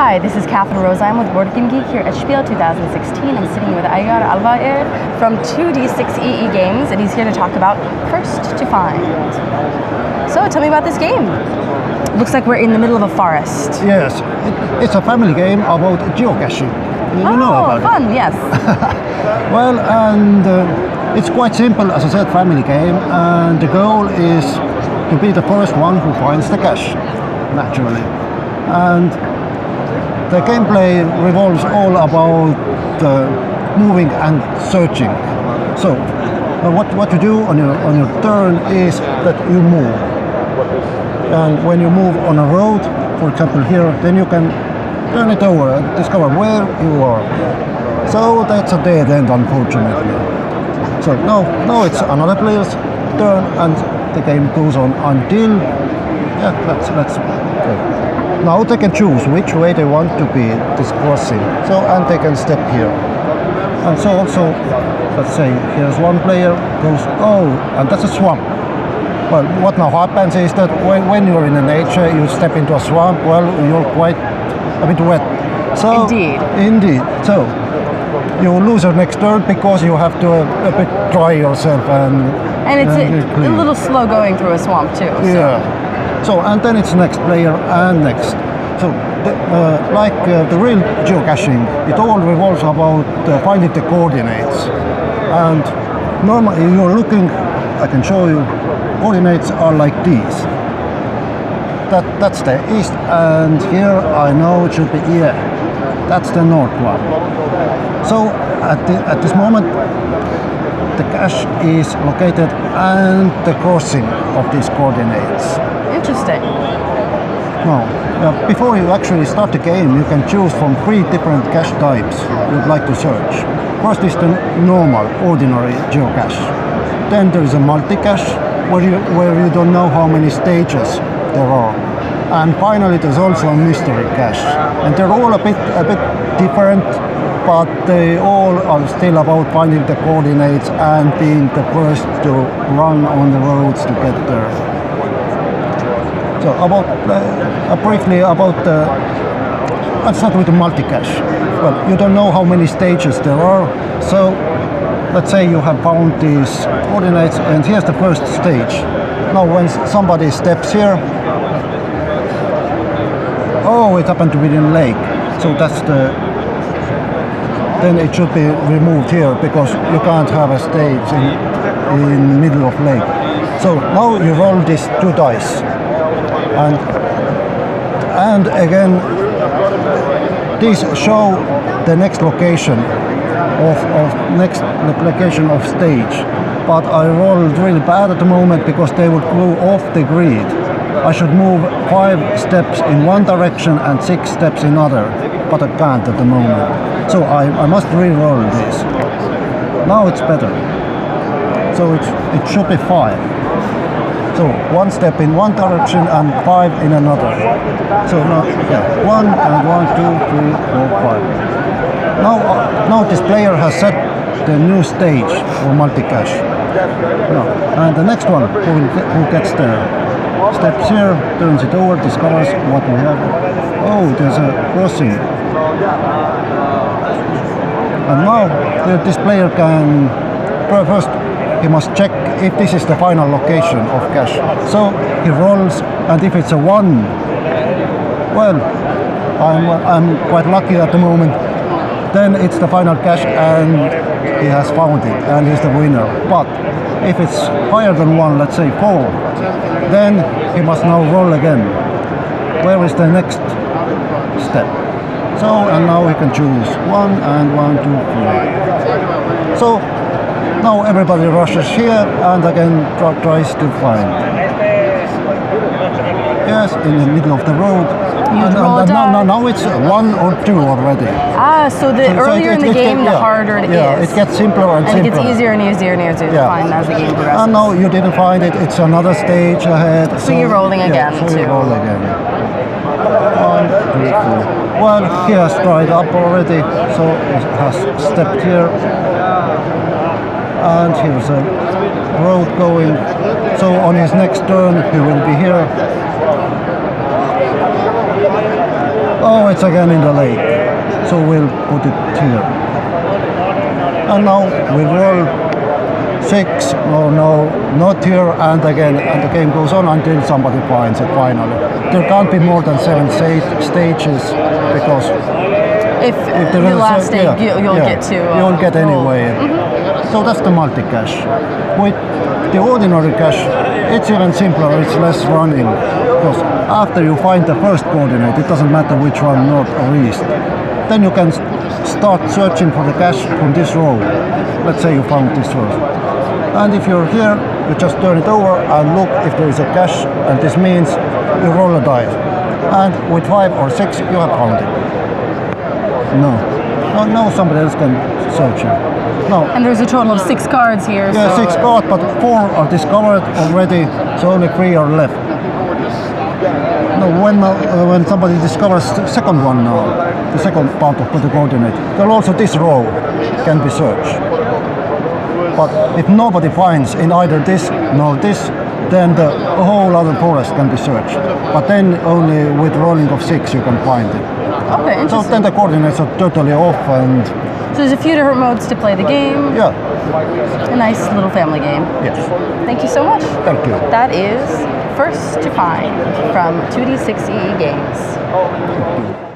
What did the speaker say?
Hi, this is Catherine Rose. I'm with Board Game Geek here at Spiel 2016. I'm sitting with Aigar Alaveer from 2D6EE E Games, and he's here to talk about First to Find. So, tell me about this game. Looks like we're in the middle of a forest. Yes, it's a family game about geocaching. You oh, know about fun, yes. Well, and uh, it's quite simple, as I said, family game, and the goal is to be the first one who finds the cache, naturally. And the gameplay revolves all about uh, moving and searching. So, uh, what, what you do on your, on your turn is that you move. And when you move on a road, for example here, then you can turn it over and discover where you are. So that's a dead end, unfortunately. So now, now it's another player's turn, and the game goes on until yeah, let's let's Now they can choose which way they want to be this crossing. So and they can step here. And so also, let's say here's one player goes, oh, and that's a swamp. Well, what now happens is that when, when you're in the nature, you step into a swamp, well, you're quite a bit wet. So, Indeed. Indeed. So, you lose your next turn because you have to uh, a bit dry yourself and. And it's and a, a little slow going through a swamp, too. Yeah. So, and then it's next player and next. So, the, uh, like uh, the real geocaching, it all revolves about uh, finding the coordinates. And normally you're looking, I can show you, coordinates are like these. That, that's the east, and here I know it should be here. that's the north one. So at, the, at this moment, the cache is located and the crossing of these coordinates. Interesting. Now, uh, before you actually start the game, you can choose from three different cache types you'd like to search. First is the normal, ordinary geocache. Then there is a multi-cache, where you, where you don't know how many stages there are. And finally, there's also a mystery cache. And they're all a bit, a bit different, but they all are still about finding the coordinates and being the first to run on the roads to get there. So about uh, uh, briefly about the. Let's start with the multi-cache. Well, you don't know how many stages there are, so let's say you have found these coordinates, and here's the first stage. Now, when somebody steps here, oh, it happened to be in lake, so that's the. Then it should be removed here because you can't have a stage in in middle of lake. So now you roll these two dice and and again these show the next location of, of next location of stage. But I rolled really bad at the moment because they would go off the grid. I should move five steps in one direction and six steps in other. But I can't at the moment. So I, I must re-roll this. Now it's better. So it, it should be five so one step in one direction and five in another. So now, yeah, one and one, two, three, four, five. Now, uh, now this player has set the new stage for multi-cache. And the next one who, who gets there steps here, turns it over, discovers what we have. Oh, there's a crossing. And now this player can first he must check if this is the final location of cache. So he rolls, and if it's a one, well, I'm I'm quite lucky at the moment. Then it's the final cache, and he has found it, and he's the winner. But if it's higher than one, let's say four, then he must now roll again. Where is the next step? So, and now he can choose one and one, two, three. So, now everybody rushes here and again tries to find. Yes, in the middle of the road. You and, roll and now, now, it's one or two already. Ah, so the So- so earlier it- in the it game, the yeah. harder it is. Yeah, it gets simpler and, simpler. and it gets easier and easier and easier to Yeah. find as the game progresses. And now you didn't find it, it's another stage ahead. So you're rolling yeah, again, so you roll again. One, two, three. Well, he has tried up already, so he has stepped here. And here's a road going. So on his next turn, he will be here. Oh, it's again in the lake. So we'll put it here. And now we roll six. Oh no, not here. And again, and the game goes on until somebody finds it finally. There can't be more than seven sta- stages because If, the is a- last day, yeah, you, you'll yeah, get to. Uh, you won't get roll. anyway. Mm-hmm. So that's the multi-cache. With the ordinary cache, it's even simpler. It's less running because after you find the first coordinate, it doesn't matter which one north or east. Then you can start searching for the cache from this row. Let's say you found this row. And if you're here, you just turn it over and look if there is a cache, and this means you roll a die. And with five or six, you have found it. No. No, no somebody else can search here. No. And there's a total of six cards here. Yeah, so six cards, but four are discovered already, so only three are left. No, when, uh, when somebody discovers the second one now, the second part of the coordinate, then also this row can be searched. But if nobody finds in either this nor this, then the whole other forest can be searched. But then only with rolling of six you can find it. Okay, So then the coordinates are totally off and So there's a few different modes to play the game. yeah, A nice little family game. yes. Thank you so much. Thank you. That is First to Find from 2D6E Games.